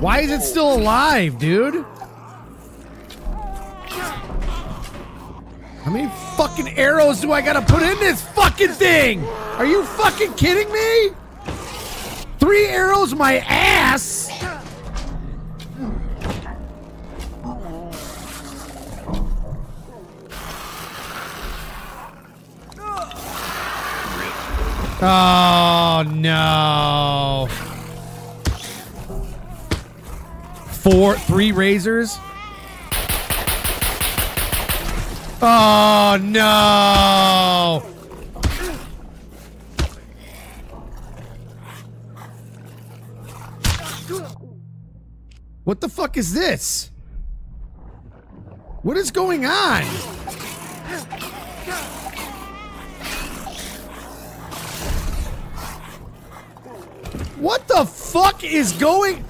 Why is it still alive, dude? How many fucking arrows do I gotta put in this fucking thing? Are you fucking kidding me? Three arrows my ass? Oh no. Four, three razors. Oh no. What the fuck is this? What is going on? What the fuck is going?